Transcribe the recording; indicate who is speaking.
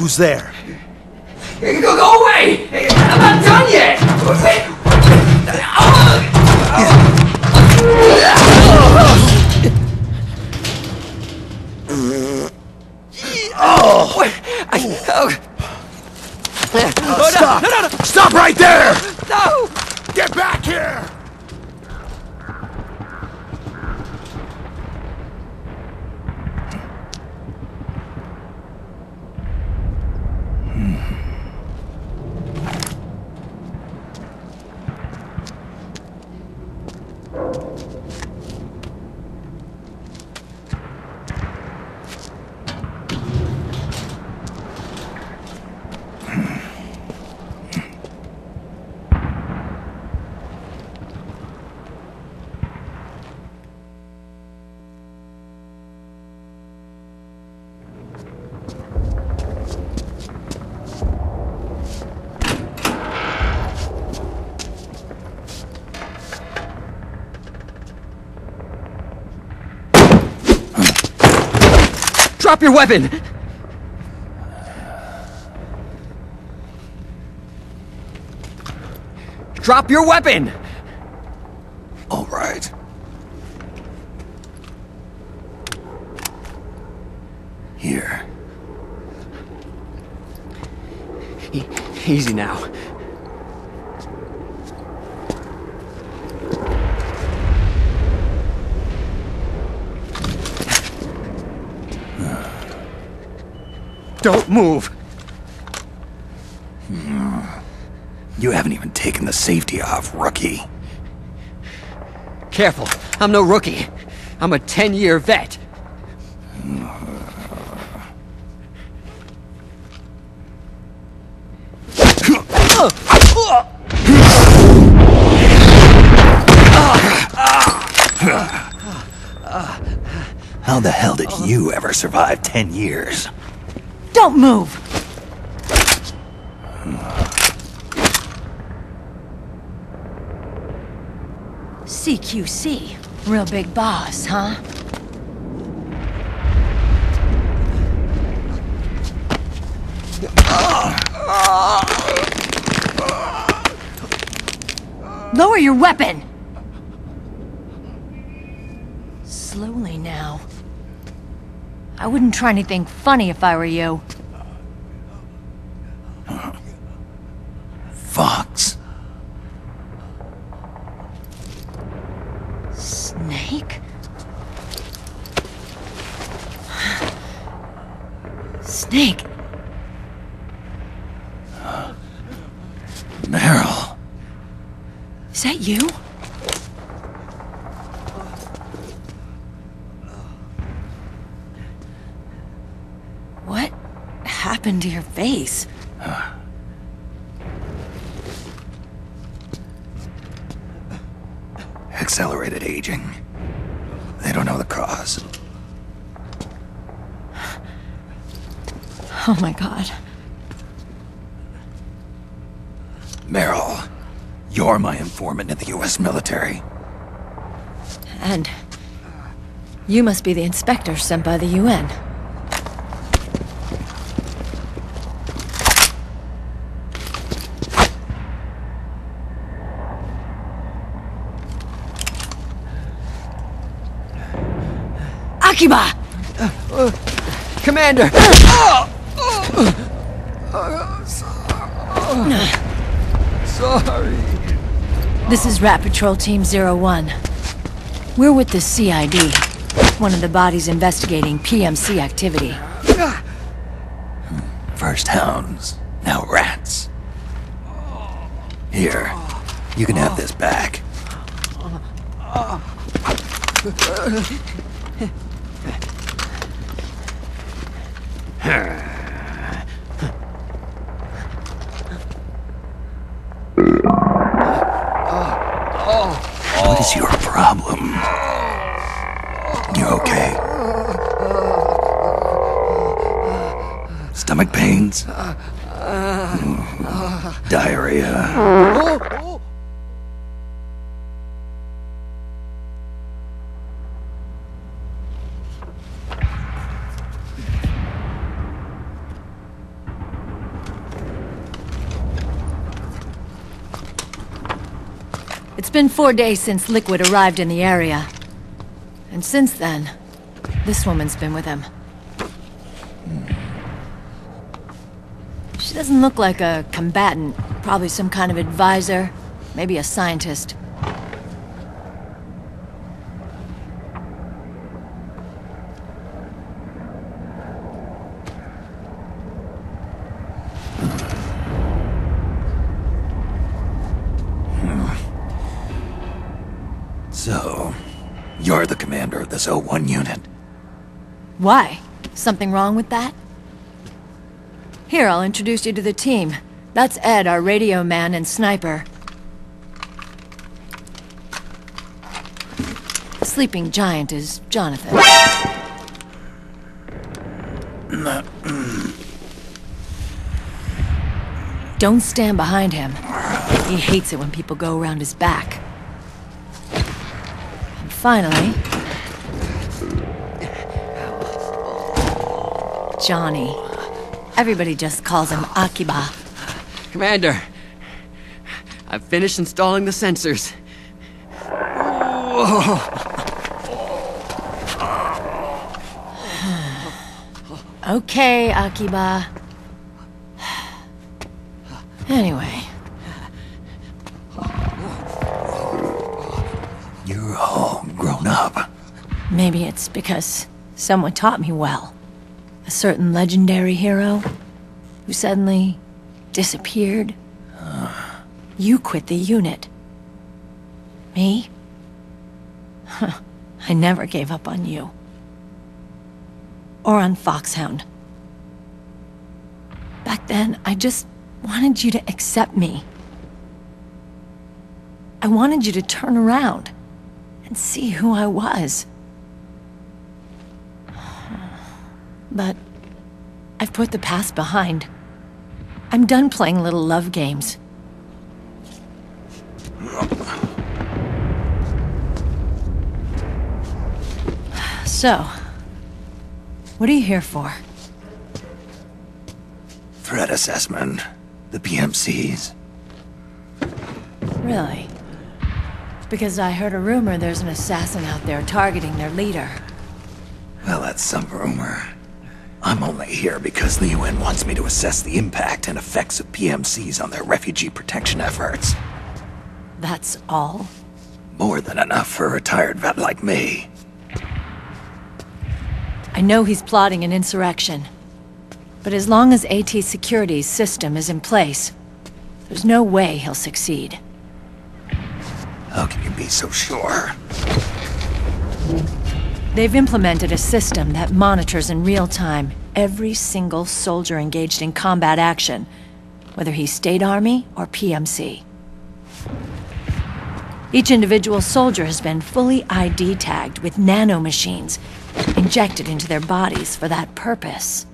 Speaker 1: Who's there?
Speaker 2: Go, go away! I'm not done yet! Oh! Wait, I, oh.
Speaker 1: Stop! Stop right there!
Speaker 2: No!
Speaker 1: Get back here!
Speaker 2: Drop your weapon! Drop your weapon!
Speaker 1: All right. Here.
Speaker 2: E- easy now. Don't move!
Speaker 1: You haven't even taken the safety off, rookie.
Speaker 2: Careful, I'm no rookie. I'm a 10 year vet.
Speaker 1: How the hell did you ever survive ten years?
Speaker 3: Don't move! CQC. Real big boss, huh? Lower your weapon! Slowly now. I wouldn't try anything funny if I were you.
Speaker 1: Fox.
Speaker 3: Snake? Snake?
Speaker 1: Meryl.
Speaker 3: Is that you? Happened to your face?
Speaker 1: Accelerated aging. They don't know the cause.
Speaker 3: Oh my god.
Speaker 1: Meryl, you're my informant in the U.S. military.
Speaker 3: And you must be the inspector sent by the UN. Akiba!
Speaker 2: Commander! Sorry.
Speaker 3: This is Rat Patrol Team Zero One. We're with the CID, one of the bodies investigating PMC activity.
Speaker 1: First hounds, now rats. Here, you can have this back. What is your problem? You okay? Stomach pains? Diarrhea?
Speaker 3: It's been four days since Liquid arrived in the area. And since then, this woman's been with him. She doesn't look like a combatant. Probably some kind of advisor. Maybe a scientist.
Speaker 1: So, you're the this O1 unit.
Speaker 3: Why? Something wrong with that? Here, I'll introduce you to the team. That's Ed, our radio man and sniper. Sleeping giant is Jonathan. Don't stand behind him. He hates it when people go around his back. And finally, Johnny. Everybody just calls him Akiba.
Speaker 2: Commander, I've finished installing the sensors.
Speaker 3: Okay, Akiba. Anyway,
Speaker 1: You're all grown up.
Speaker 3: maybe it's because someone taught me well. A certain legendary hero who suddenly disappeared. You quit the unit. Me? I never gave up on you. Or on Foxhound. Back then, I just wanted you to accept me. I wanted you to turn around and see who I was. But I've put the past behind. I'm done playing little love games. So, what are you here for?
Speaker 1: Threat assessment. The PMCs.
Speaker 3: Really? Because I heard a rumor there's an assassin out there targeting their leader.
Speaker 1: Well, that's some rumor. I'm only here because the UN wants me to assess the impact and effects of PMCs on their refugee protection efforts.
Speaker 3: That's all?
Speaker 1: More than enough for a retired vet like me.
Speaker 3: I know he's plotting an insurrection. But as long as AT Security's system is in place, there's no way he'll succeed.
Speaker 1: How can you be so sure?
Speaker 3: They've implemented a system that monitors in real time every single soldier engaged in combat action, whether he's State Army or PMC. Each individual soldier has been fully ID tagged with nanomachines injected into their bodies for that purpose.